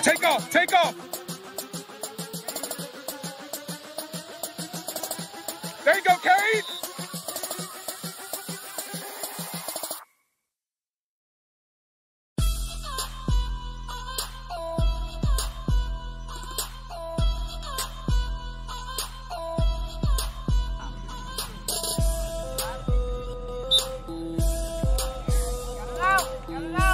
Take off, take off. There you go, Cade. Hello.